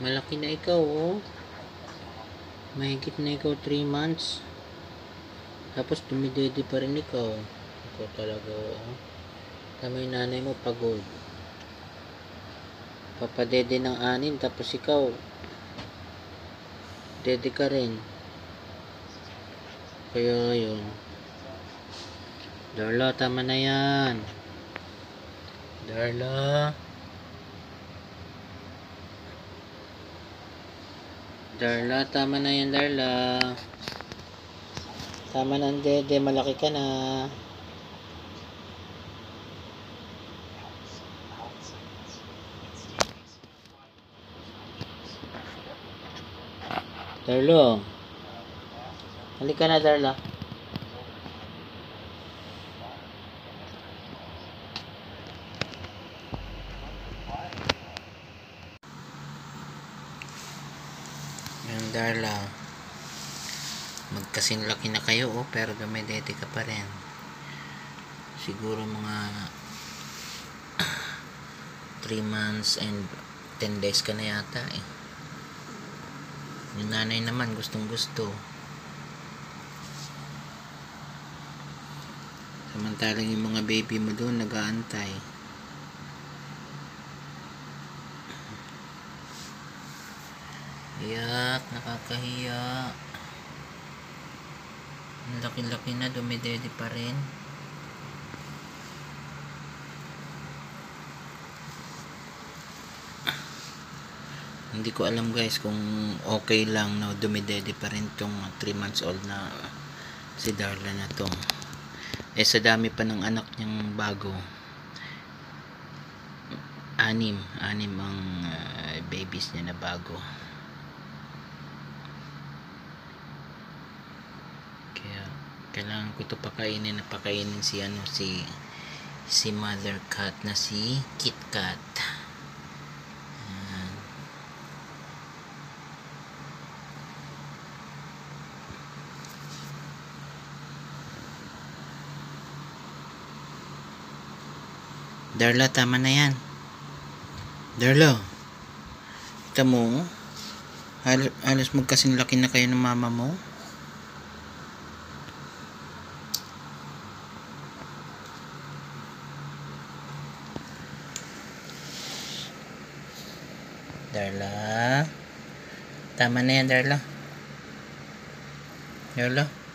na ikaw, oh. Mahigit na ikaw 3 months. Tapos dumidede pa rin ikaw. Ikaw talaga, oh. Tama nanay mo, pagod. Papadede ng anin, tapos ikaw, dede ka rin. Kaya yun. Darla, tama na yan. Darla. Darla, tama na yan, Darla. Tama na ang dede, malaki ka na. Darlo. Halika na, Darla. Yan, Darla. Magkasing laki na kayo, oh, pero dumedete ka pa rin. Siguro mga 3 months and 10 days ka na yata, eh. Yung nanay naman, gustong gusto. Samantalang yung mga baby mo doon, nag-aantay. Iyak, nakakahiya. Ang laki-laki na, dumidede pa rin. Hindi ko alam guys kung okay lang na dumidede pa rin tong 3 months old na si Darla na to. Eh sa dami pa ng anak niyang bago. Anim, anim ang uh, babies niya na bago. Kaya kailangan ko ito pakainin na pakainin si ano si si mother cat na si Kit Kat. Ayan. Darla, tama na yan. Darla. Kita mo, halos, halos magkasing laki na kayo ng mama mo. Darla. Tama na yan, Darla. Darla.